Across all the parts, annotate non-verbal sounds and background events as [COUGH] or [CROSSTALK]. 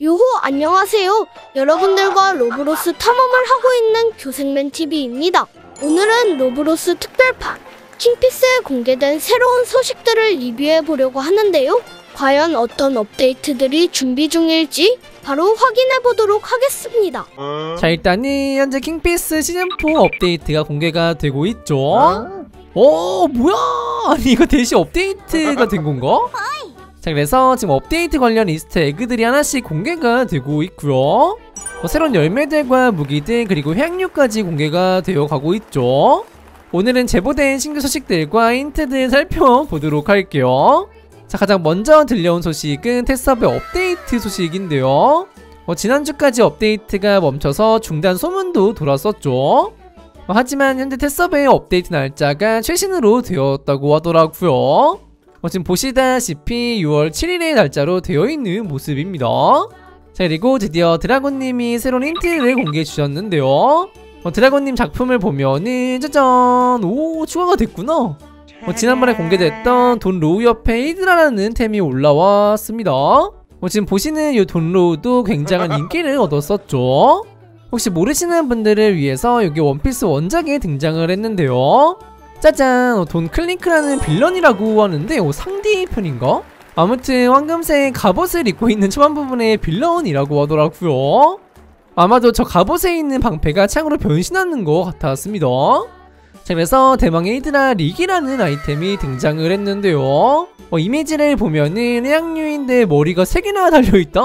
요호 안녕하세요. 여러분들과 로블록스 탐험을 하고 있는 교생맨 TV입니다. 오늘은 로블록스 특별판 킹피스에 공개된 새로운 소식들을 리뷰해 보려고 하는데요. 과연 어떤 업데이트들이 준비 중일지 바로 확인해 보도록 하겠습니다. 자 일단은 현재 킹피스 시즌4 업데이트가 공개가 되고 있죠 어 뭐야 아니 이거 대시 업데이트가 된 건가? 자 그래서 지금 업데이트 관련 이스터 에그들이 하나씩 공개가 되고 있고요. 어, 새로운 열매들과 무기들 그리고 해양류까지 공개가 되어 가고 있죠. 오늘은 제보된 신규 소식들과 힌트들 살펴보도록 할게요. 자 가장 먼저 들려온 소식은 테스업의 업데이트 소식인데요. 어, 지난주까지 업데이트가 멈춰서 중단 소문도 돌았었죠. 어, 하지만 현재 테스업의 업데이트 날짜가 최신으로 되었다고 하더라고요 어, 지금 보시다시피 6월 7일의 날짜로 되어 있는 모습입니다. 자 그리고 드디어 드라곤님이 새로운 힌트를 공개해 주셨는데요. 어, 드라곤님 작품을 보면은 짜잔! 오 추가가 됐구나! 어, 지난번에 공개됐던 돈 로우 옆에 히드라라는 템이 올라왔습니다. 어, 지금 보시는 이 돈 로우도 굉장한 [LAUGHS] 인기를 얻었었죠. 혹시 모르시는 분들을 위해서 여기 원피스 원작에 등장을 했는데요 짜잔 어, 돈 클링크라는 빌런이라고 하는데 어, 상대 편인가? 아무튼 황금색 갑옷을 입고 있는 초반 부분의 빌런이라고 하더라고요. 아마도 저 갑옷에 있는 방패가 창으로 변신하는 것 같았습니다. 자 그래서 대망의 히드라 릭이라는 아이템이 등장을 했는데요. 어, 이미지를 보면은 해양류인데 머리가 3개나 달려있다.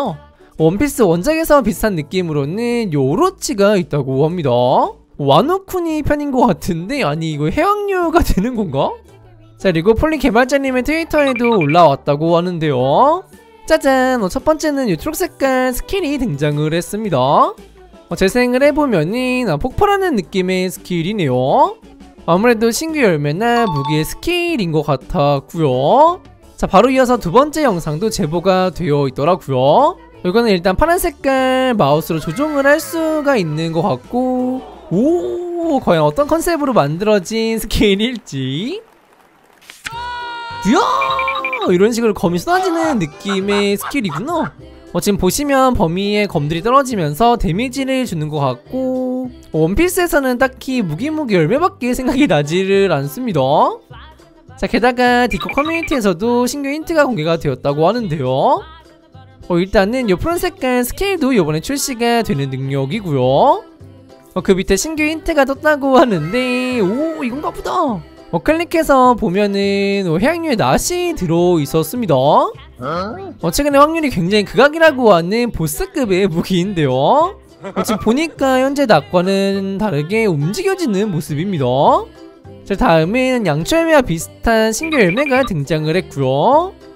원피스 원작에서 비슷한 느낌으로는 요로치가 있다고 합니다 와노쿠니 편인 것 같은데? 아니 이거 해양류가 되는 건가? 자 그리고 폴리 개발자님의 트위터에도 올라왔다고 하는데요. 짜잔! 어, 첫 번째는 이 초록색깔 스킬이 등장을 했습니다. 어, 재생을 해보면은 아, 폭발하는 느낌의 스킬이네요. 아무래도 신규 열매나 무기의 스킬인 것 같았고요. 자 바로 이어서 두 번째 영상도 제보가 되어 있더라고요. 이거는 일단 파란 색깔 마우스로 조종을 할 수가 있는 것 같고 오 과연 어떤 컨셉으로 만들어진 스킬일지. 이야 이런 식으로 검이 쏟아지는 느낌의 스킬이구나 어, 지금 보시면 범위에 검들이 떨어지면서 데미지를 주는 것 같고 어, 원피스에서는 딱히 무기무기 열매밖에 생각이 나지를 않습니다. 자 게다가 디코 커뮤니티에서도 신규 힌트가 공개가 되었다고 하는데요. 어, 일단은 이 푸른 색깔 스킬도 이번에 출시가 되는 능력이고요 어, 그 밑에 신규 힌트가 떴다고 하는데 오 이건가 보다. 어, 클릭해서 보면은 어, 해양류의 낫이 들어있었습니다. 어, 최근에 확률이 굉장히 극악이라고 하는 보스급의 무기인데요. 어, 지금 보니까 현재 낫과는 다르게 움직여지는 모습입니다. 자 다음은 양초 열매와 비슷한 신규 열매가 등장을 했고요.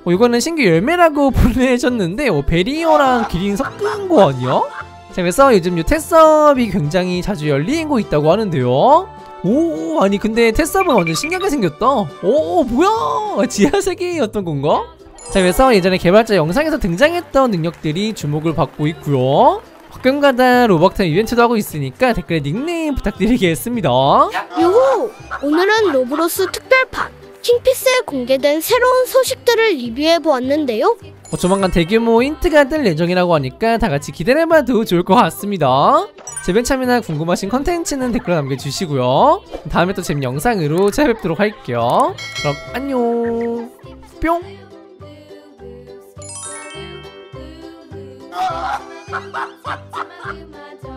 어, 이거는 신규 열매라고 [LAUGHS] 보내셨는데 어, 베리어랑 기린 섞은 거 아니야? 자 그래서 요즘 이 테스업이 굉장히 자주 열리고 있다고 하는데요. 오 아니 근데 테스업은 완전 신기하게 생겼다. 오 뭐야? 지하세계였던 건가? 자 그래서 예전에 개발자 영상에서 등장했던 능력들이 주목을 받고 있고요. 가끔가다 로벅타임 이벤트도 하고 있으니까 댓글에 닉네임 부탁드리겠습니다. 요호 오늘은 로블록스 특별판 킹피스에 공개된 새로운 소식들을 리뷰해 보았는데요. 어, 조만간 대규모 힌트가 뜰 예정이라고 하니까 다 같이 기대해봐도 좋을 것 같습니다. 제 벤 참여나 궁금하신 컨텐츠는 댓글로 남겨주시고요. 다음에 또 재밌는 영상으로 찾아뵙도록 할게요. 그럼 안녕. 뿅 [LAUGHS]